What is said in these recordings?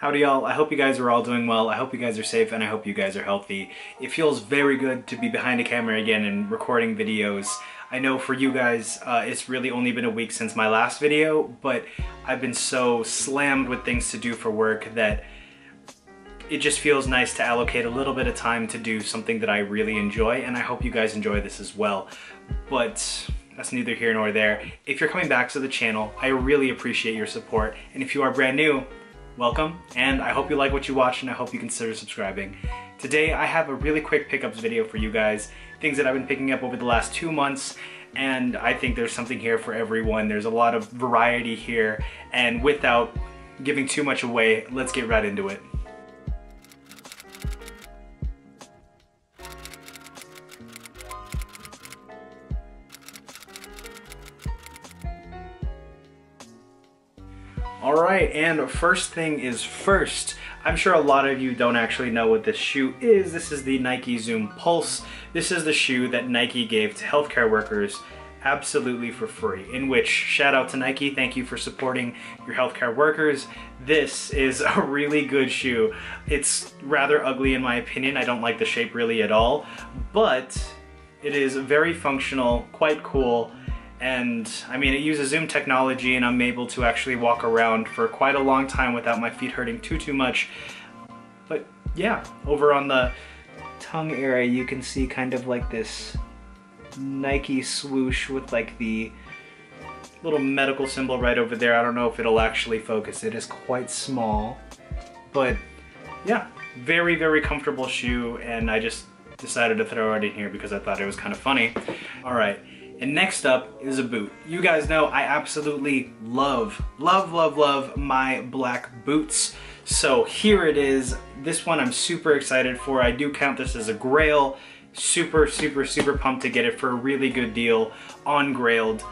Howdy y'all, I hope you guys are all doing well, I hope you guys are safe, and I hope you guys are healthy. It feels very good to be behind a camera again and recording videos. I know for you guys, uh, it's really only been a week since my last video, but I've been so slammed with things to do for work that it just feels nice to allocate a little bit of time to do something that I really enjoy, and I hope you guys enjoy this as well. But that's neither here nor there. If you're coming back to the channel, I really appreciate your support, and if you are brand new, welcome, and I hope you like what you watch, and I hope you consider subscribing. Today, I have a really quick pickups video for you guys, things that I've been picking up over the last two months, and I think there's something here for everyone. There's a lot of variety here, and without giving too much away, let's get right into it. And first thing is first. I'm sure a lot of you don't actually know what this shoe is. This is the Nike Zoom Pulse. This is the shoe that Nike gave to healthcare workers absolutely for free. In which, shout out to Nike, thank you for supporting your healthcare workers. This is a really good shoe. It's rather ugly in my opinion. I don't like the shape really at all, but it is very functional, quite cool, and I mean it uses zoom technology and I'm able to actually walk around for quite a long time without my feet hurting too too much. But yeah over on the tongue area you can see kind of like this Nike swoosh with like the little medical symbol right over there. I don't know if it'll actually focus. It is quite small. But yeah very very comfortable shoe and I just decided to throw it in here because I thought it was kind of funny. All right and next up is a boot. You guys know I absolutely love, love, love, love my black boots. So here it is. This one I'm super excited for. I do count this as a grail. Super, super, super pumped to get it for a really good deal on Grailed.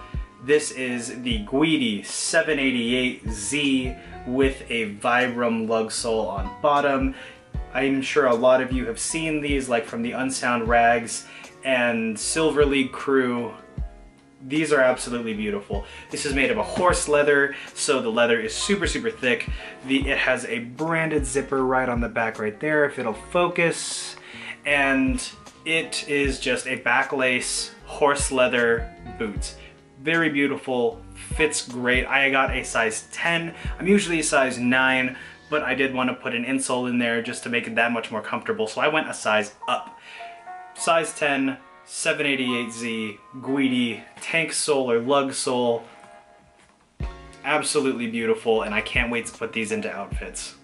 This is the Guidi 788Z with a Vibram lug sole on bottom. I'm sure a lot of you have seen these like from the Unsound Rags and Silver League crew these are absolutely beautiful. This is made of a horse leather, so the leather is super, super thick. The, it has a branded zipper right on the back right there, if it'll focus. And it is just a backlace horse leather boot. Very beautiful, fits great. I got a size 10. I'm usually a size 9, but I did want to put an insole in there just to make it that much more comfortable, so I went a size up. Size 10, 788Z, Guidi, tank sole or lug sole. Absolutely beautiful and I can't wait to put these into outfits.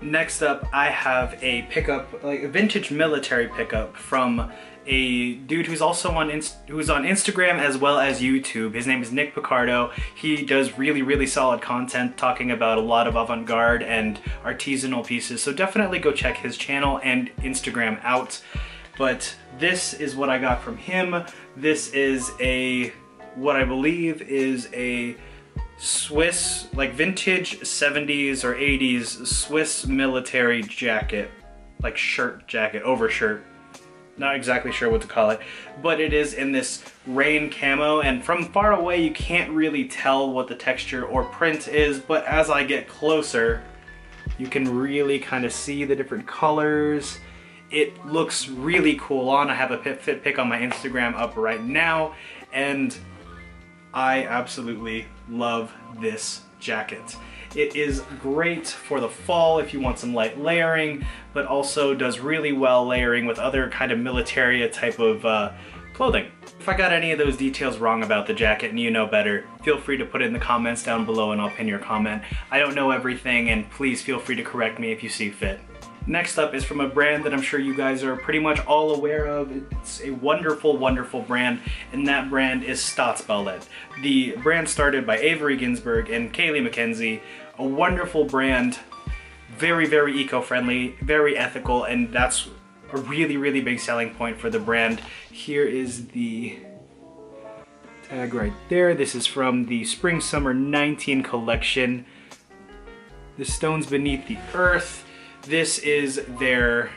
Next up, I have a pickup, like a vintage military pickup from a dude who's also on who's on Instagram as well as YouTube. His name is Nick Picardo. He does really, really solid content talking about a lot of avant-garde and artisanal pieces. So definitely go check his channel and Instagram out. But this is what I got from him. This is a, what I believe is a Swiss, like vintage 70s or 80s Swiss military jacket. Like shirt jacket, overshirt. Not exactly sure what to call it, but it is in this rain camo and from far away you can't really tell what the texture or print is, but as I get closer, you can really kind of see the different colors it looks really cool on. I have a fit pic on my Instagram up right now, and I absolutely love this jacket. It is great for the fall if you want some light layering, but also does really well layering with other kind of militaria type of uh, clothing. If I got any of those details wrong about the jacket and you know better, feel free to put it in the comments down below and I'll pin your comment. I don't know everything and please feel free to correct me if you see fit. Next up is from a brand that I'm sure you guys are pretty much all aware of. It's a wonderful, wonderful brand, and that brand is Staatsballet. The brand started by Avery Ginsberg and Kaylee McKenzie. A wonderful brand, very, very eco-friendly, very ethical, and that's a really, really big selling point for the brand. Here is the tag right there. This is from the Spring Summer 19 collection. The Stones Beneath the Earth. This is their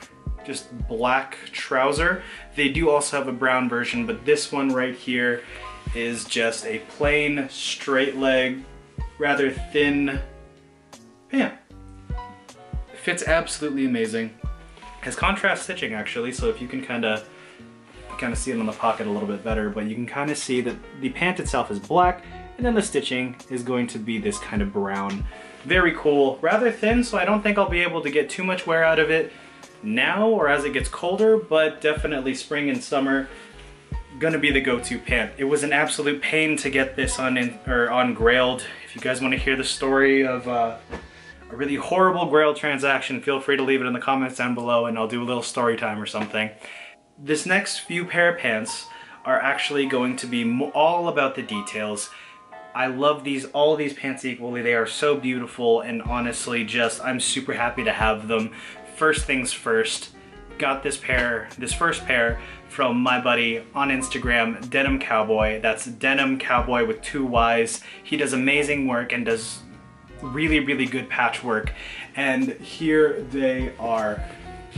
just black trouser. They do also have a brown version, but this one right here is just a plain straight leg, rather thin pant. fits absolutely amazing. Has contrast stitching actually, so if you can kind of kind of see it on the pocket a little bit better, but you can kind of see that the pant itself is black and then the stitching is going to be this kind of brown. Very cool, rather thin, so I don't think I'll be able to get too much wear out of it now or as it gets colder, but definitely spring and summer gonna be the go-to pant. It was an absolute pain to get this on in, or on Grailed. If you guys want to hear the story of uh, a really horrible Grail transaction, feel free to leave it in the comments down below and I'll do a little story time or something. This next few pair of pants are actually going to be all about the details. I love these, all these pants equally. They are so beautiful and honestly just, I'm super happy to have them. First things first, got this pair, this first pair from my buddy on Instagram, Denim Cowboy. That's Denim Cowboy with two Y's. He does amazing work and does really, really good patchwork. And here they are.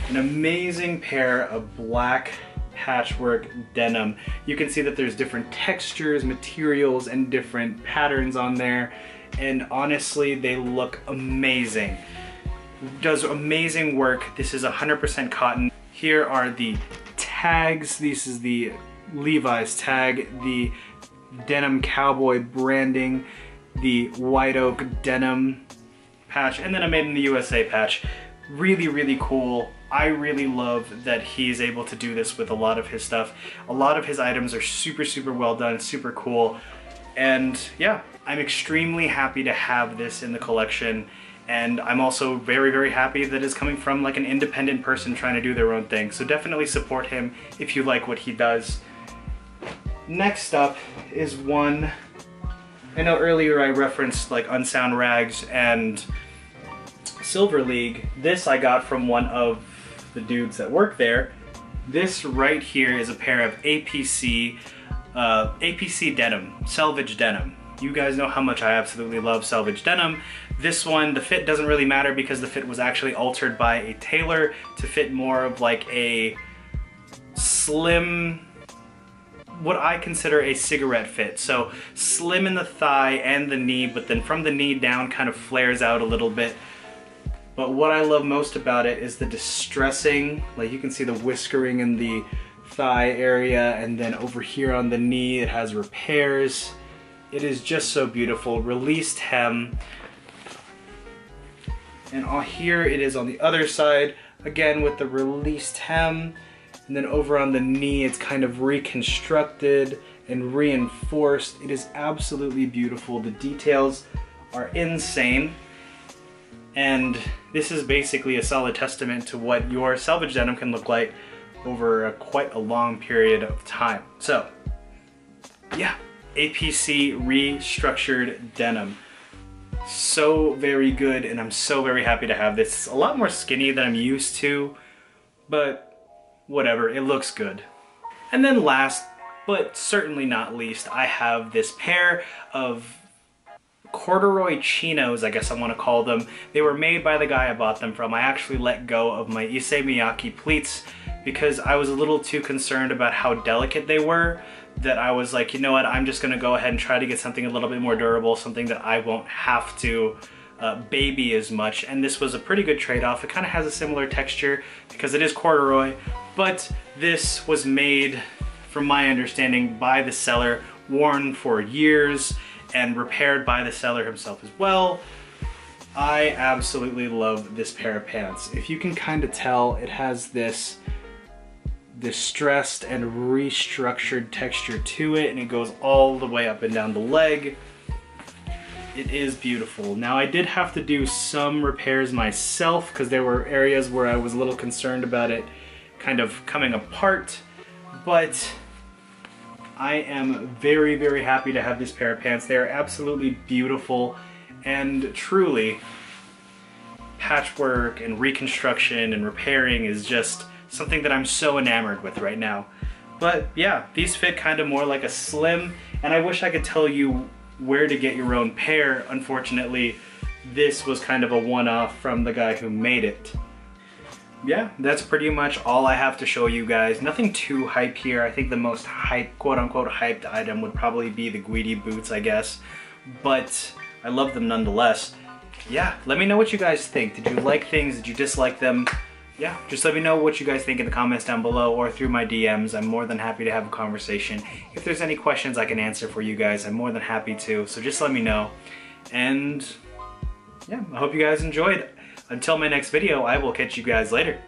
An amazing pair of black patchwork denim. You can see that there's different textures, materials, and different patterns on there. And honestly, they look amazing. Does amazing work. This is 100% cotton. Here are the tags. This is the Levi's tag, the denim cowboy branding, the white oak denim patch, and then a made in the USA patch. Really, really cool. I really love that he's able to do this with a lot of his stuff. A lot of his items are super, super well done, super cool. And yeah, I'm extremely happy to have this in the collection. And I'm also very, very happy that it's coming from like an independent person trying to do their own thing. So definitely support him if you like what he does. Next up is one, I know earlier I referenced like Unsound Rags and Silver League. This I got from one of the dudes that work there. This right here is a pair of APC, uh, APC denim, selvage denim. You guys know how much I absolutely love selvage denim. This one, the fit doesn't really matter because the fit was actually altered by a tailor to fit more of like a slim, what I consider a cigarette fit. So slim in the thigh and the knee, but then from the knee down kind of flares out a little bit. But what I love most about it is the distressing, like you can see the whiskering in the thigh area and then over here on the knee it has repairs. It is just so beautiful. Released hem. And here it is on the other side, again with the released hem. And then over on the knee, it's kind of reconstructed and reinforced. It is absolutely beautiful. The details are insane. And this is basically a solid testament to what your selvage denim can look like over a, quite a long period of time. So, yeah, APC restructured denim. So very good, and I'm so very happy to have this. It's a lot more skinny than I'm used to, but whatever, it looks good. And then last, but certainly not least, I have this pair of corduroy chinos, I guess I want to call them. They were made by the guy I bought them from. I actually let go of my Issey Miyake pleats because I was a little too concerned about how delicate they were that I was like, you know what, I'm just gonna go ahead and try to get something a little bit more durable, something that I won't have to uh, baby as much. And this was a pretty good trade-off. It kind of has a similar texture because it is corduroy, but this was made, from my understanding, by the seller, worn for years, and repaired by the seller himself as well. I absolutely love this pair of pants. If you can kind of tell, it has this distressed and restructured texture to it and it goes all the way up and down the leg. It is beautiful. Now I did have to do some repairs myself because there were areas where I was a little concerned about it kind of coming apart, but I am very, very happy to have this pair of pants. They are absolutely beautiful and truly patchwork and reconstruction and repairing is just something that I'm so enamored with right now. But yeah, these fit kind of more like a slim and I wish I could tell you where to get your own pair. Unfortunately, this was kind of a one-off from the guy who made it yeah, that's pretty much all I have to show you guys. Nothing too hype here. I think the most hype, quote unquote hyped item would probably be the Guidi boots, I guess. But I love them nonetheless. yeah, let me know what you guys think. Did you like things? Did you dislike them? Yeah, just let me know what you guys think in the comments down below or through my DMs. I'm more than happy to have a conversation. If there's any questions I can answer for you guys, I'm more than happy to. So just let me know. And yeah, I hope you guys enjoyed. Until my next video, I will catch you guys later.